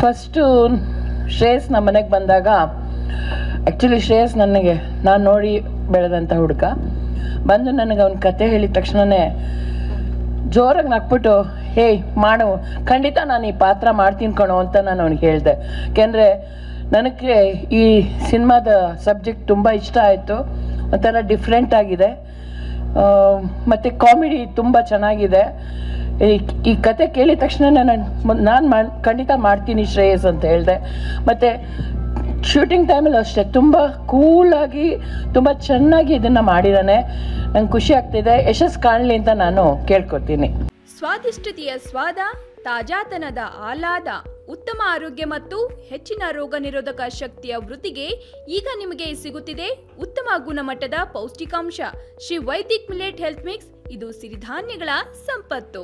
First Shreyas ನಮ್ಮ ಮನೆಗೆ ಬಂದಾಗ ಆ್ಯಕ್ಚುಲಿ ಶ್ರೇಯಸ್ ನನಗೆ ನಾನು ನೋಡಿ ಬೆಳೆದಂಥ ಹುಡುಗ. ಬಂದು ನನಗೆ ಅವ್ನ ಕತೆ ಹೇಳಿದ ತಕ್ಷಣವೇ ಜೋರಾಗಿ ನಕ್ಬಿಟ್ಟು, ಹೇಯ್, ಮಾಡು. ಖಂಡಿತ ನಾನು ಈ ಪಾತ್ರ ಮಾಡ್ತೀನಿ ಕಣೋ ಅಂತ ನಾನು ಅವ್ನಿಗೆ ಹೇಳಿದೆ. ಯಾಕೆಂದರೆ ನನಗೆ ಈ ಸಿನಿಮಾದ ಸಬ್ಜೆಕ್ಟ್ ತುಂಬ ಇಷ್ಟ ಆಯಿತು. ಒಂಥರ ಡಿಫ್ರೆಂಟ್ ಆಗಿದೆ. ಮತ್ತು ಕಾಮಿಡಿ ತುಂಬ ಚೆನ್ನಾಗಿದೆ. ಈ ಕತೆ ಕೇಳಿದ ತಕ್ಷಣ ನಾನು ನಾನು ಮಾಡಿ ಖಂಡಿತ ಮಾಡ್ತೀನಿ ಶ್ರೇಯಸ್ ಅಂತ ಹೇಳಿದೆ. ಮತ್ತು ಶೂಟಿಂಗ್ ಟೈಮಲ್ಲಿ ಅಷ್ಟೇ, ತುಂಬ ಕೂಲಾಗಿ ತುಂಬ ಚೆನ್ನಾಗಿ ಇದನ್ನು ಮಾಡಿದ್ದಾನೆ ನಂಗೆ ಖುಷಿ ಆಗ್ತಿದೆ. ಯಶಸ್ಸು ಕಾಣಲಿ ಅಂತ ನಾನು ಕೇಳ್ಕೊತೀನಿ. ಸ್ವಾದಿಷ್ಟತೆಯ ಸ್ವಾದ, ತಾಜಾತನದ ಆಹ್ಲಾದ, ಉತ್ತಮ ಆರೋಗ್ಯ ಮತ್ತು ಹೆಚ್ಚಿನ ರೋಗ ನಿರೋಧಕ ಶಕ್ತಿಯ ವೃತ್ತಿಗೆ ಈಗ ನಿಮಗೆ ಸಿಗುತ್ತಿದೆ ಉತ್ತಮ ಗುಣಮಟ್ಟದ ಪೌಷ್ಟಿಕಾಂಶ. Shri Vaidik millet health mix, ಇದು ಸಿರಿಧಾನ್ಯಗಳ ಸಂಪತ್ತು.